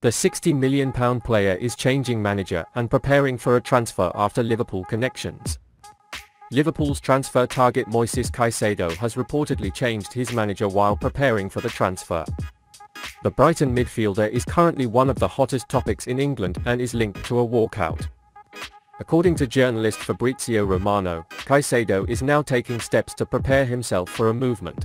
The £60 million player is changing manager and preparing for a transfer after Liverpool connections. Liverpool's transfer target Moises Caicedo has reportedly changed his manager while preparing for the transfer. The Brighton midfielder is currently one of the hottest topics in England and is linked to a walkout. According to journalist Fabrizio Romano, Caicedo is now taking steps to prepare himself for a movement.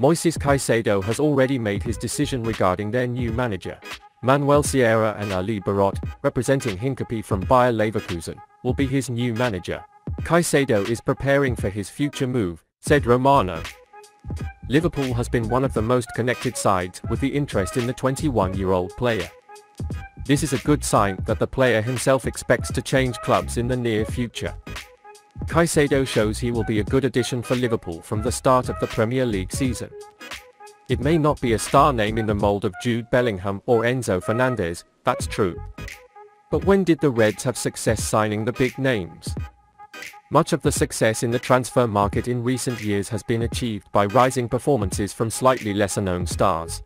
Moises Caicedo has already made his decision regarding their new manager. Manuel Sierra and Ali Barot, representing Hincapie from Bayer Leverkusen, will be his new manager. Caicedo is preparing for his future move, said Romano. Liverpool has been one of the most connected sides with the interest in the 21-year-old player. This is a good sign that the player himself expects to change clubs in the near future. Caicedo shows he will be a good addition for Liverpool from the start of the Premier League season. It may not be a star name in the mold of Jude Bellingham or Enzo Fernandez, that's true. But when did the Reds have success signing the big names? Much of the success in the transfer market in recent years has been achieved by rising performances from slightly lesser-known stars.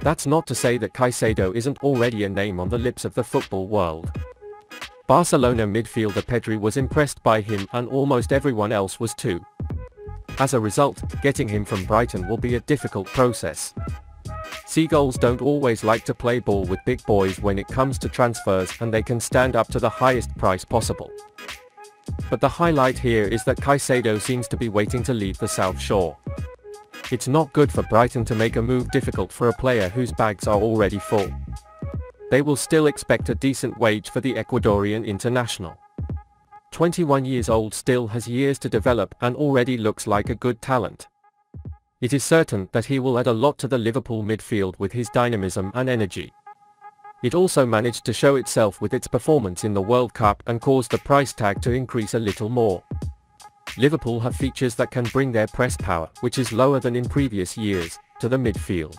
That's not to say that Caicedo isn't already a name on the lips of the football world. Barcelona midfielder Pedri was impressed by him and almost everyone else was too. As a result, getting him from Brighton will be a difficult process. Seagulls don't always like to play ball with big boys when it comes to transfers and they can stand up to the highest price possible. But the highlight here is that Caicedo seems to be waiting to leave the South Shore. It's not good for Brighton to make a move difficult for a player whose bags are already full. They will still expect a decent wage for the Ecuadorian international. 21 years old still has years to develop and already looks like a good talent. It is certain that he will add a lot to the Liverpool midfield with his dynamism and energy. It also managed to show itself with its performance in the World Cup and caused the price tag to increase a little more. Liverpool have features that can bring their press power, which is lower than in previous years, to the midfield.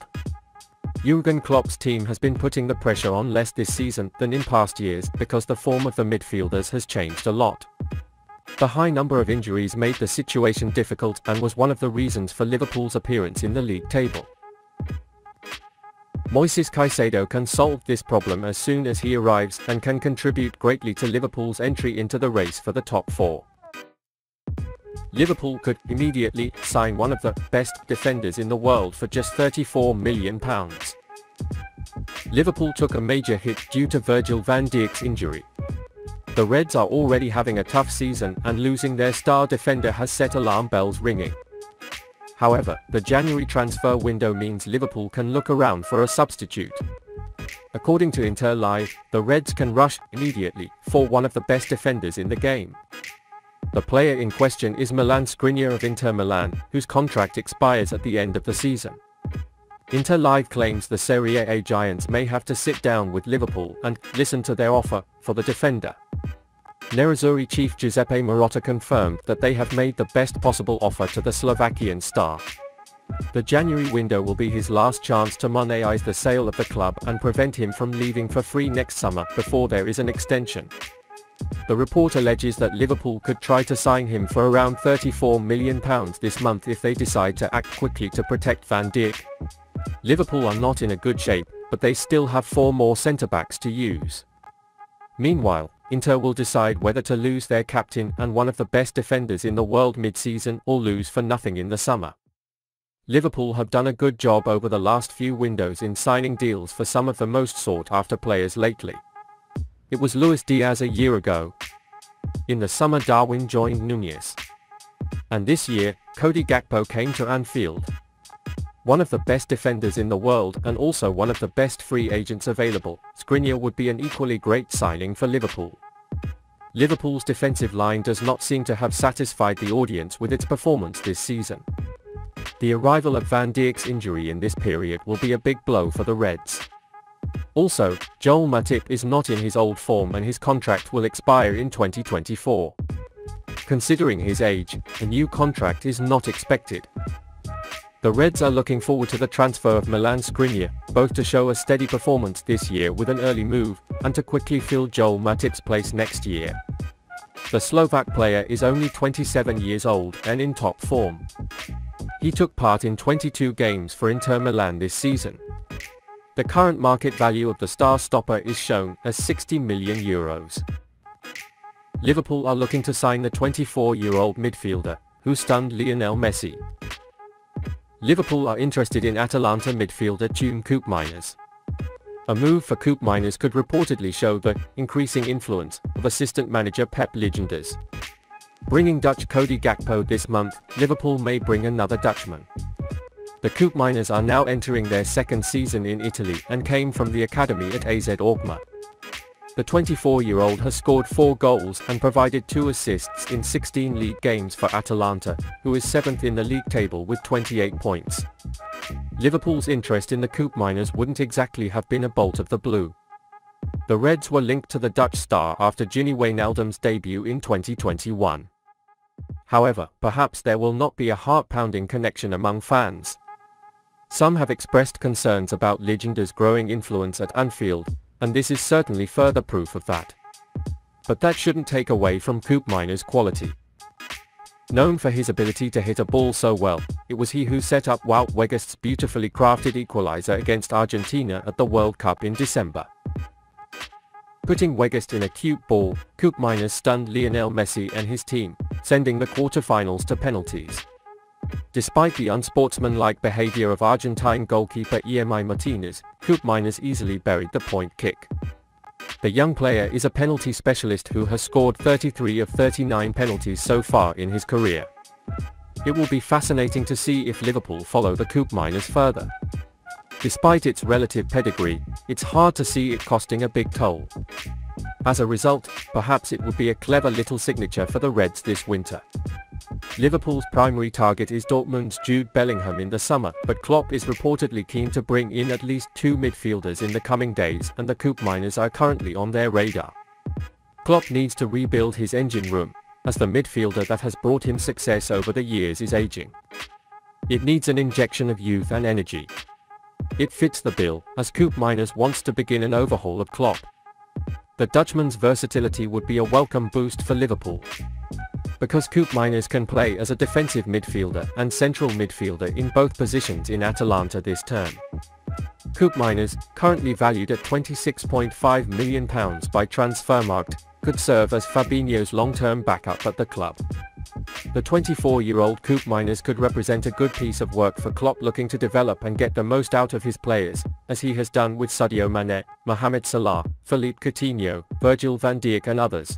Jurgen Klopp's team has been putting the pressure on less this season than in past years because the form of the midfielders has changed a lot. The high number of injuries made the situation difficult and was one of the reasons for Liverpool's appearance in the league table. Moises Caicedo can solve this problem as soon as he arrives and can contribute greatly to Liverpool's entry into the race for the top four. Liverpool could immediately sign one of the best defenders in the world for just £34 million. Liverpool took a major hit due to Virgil van Dijk's injury. The Reds are already having a tough season and losing their star defender has set alarm bells ringing. However, the January transfer window means Liverpool can look around for a substitute. According to Inter Live, the Reds can rush immediately for one of the best defenders in the game. The player in question is Milan Skriniar of Inter Milan, whose contract expires at the end of the season. Inter Live claims the Serie A giants may have to sit down with Liverpool and listen to their offer for the defender. Nerazzurri chief Giuseppe Marotta confirmed that they have made the best possible offer to the Slovakian star. The January window will be his last chance to monetize the sale of the club and prevent him from leaving for free next summer before there is an extension. The report alleges that Liverpool could try to sign him for around £34 million this month if they decide to act quickly to protect Van Dijk. Liverpool are not in a good shape, but they still have four more centre-backs to use. Meanwhile, Inter will decide whether to lose their captain and one of the best defenders in the world mid-season or lose for nothing in the summer. Liverpool have done a good job over the last few windows in signing deals for some of the most sought-after players lately. It was Luis Diaz a year ago. In the summer Darwin joined Nunez. And this year, Cody Gakpo came to Anfield one of the best defenders in the world and also one of the best free agents available, Skriniar would be an equally great signing for Liverpool. Liverpool's defensive line does not seem to have satisfied the audience with its performance this season. The arrival of Van Dijk's injury in this period will be a big blow for the Reds. Also, Joel Matip is not in his old form and his contract will expire in 2024. Considering his age, a new contract is not expected. The Reds are looking forward to the transfer of Milan Skriniar, both to show a steady performance this year with an early move, and to quickly fill Joel Matip's place next year. The Slovak player is only 27 years old and in top form. He took part in 22 games for Inter Milan this season. The current market value of the star stopper is shown as 60 million euros. Liverpool are looking to sign the 24-year-old midfielder, who stunned Lionel Messi. Liverpool are interested in Atalanta midfielder Teun Koopmeiners. A move for Koopmeiners could reportedly show the increasing influence of assistant manager Pep Lijnders. Bringing Dutch Cody Gakpo this month, Liverpool may bring another Dutchman. The Koopmeiners are now entering their second season in Italy and came from the academy at AZ Alkmaar. The 24-year-old has scored 4 goals and provided 2 assists in 16 league games for Atalanta, who is 7th in the league table with 28 points. Liverpool's interest in the Koopmeiners wouldn't exactly have been a bolt of the blue. The Reds were linked to the Dutch star after Gini Wijnaldum's debut in 2021. However, perhaps there will not be a heart-pounding connection among fans. Some have expressed concerns about Lijnders' growing influence at Anfield, and this is certainly further proof of that. But that shouldn't take away from Koopmeiners' quality. Known for his ability to hit a ball so well, it was he who set up Wout Weghorst's beautifully crafted equalizer against Argentina at the World Cup in December. Putting Weghorst in a cute ball, Koopmeiners stunned Lionel Messi and his team, sending the quarterfinals to penalties. Despite the unsportsmanlike behavior of Argentine goalkeeper Emi Martinez, Koopmeiners easily buried the point kick. The young player is a penalty specialist who has scored 33 of 39 penalties so far in his career. It will be fascinating to see if Liverpool follow the Koopmeiners further. Despite its relative pedigree, it's hard to see it costing a big toll. As a result, perhaps it would be a clever little signature for the Reds this winter. Liverpool's primary target is Dortmund's Jude Bellingham in the summer, but Klopp is reportedly keen to bring in at least two midfielders in the coming days and the Coupe Koopmeiners are currently on their radar. Klopp needs to rebuild his engine room, as the midfielder that has brought him success over the years is aging. It needs an injection of youth and energy. It fits the bill, as Koopmeiners wants to begin an overhaul of Klopp. The Dutchman's versatility would be a welcome boost for Liverpool because Koopmeiners can play as a defensive midfielder and central midfielder in both positions in Atalanta this term. Koopmeiners, currently valued at £26.5 million by Transfermarkt, could serve as Fabinho's long-term backup at the club. The 24-year-old Koopmeiners could represent a good piece of work for Klopp looking to develop and get the most out of his players, as he has done with Sadio Mane, Mohamed Salah, Philippe Coutinho, Virgil van Dijk and others.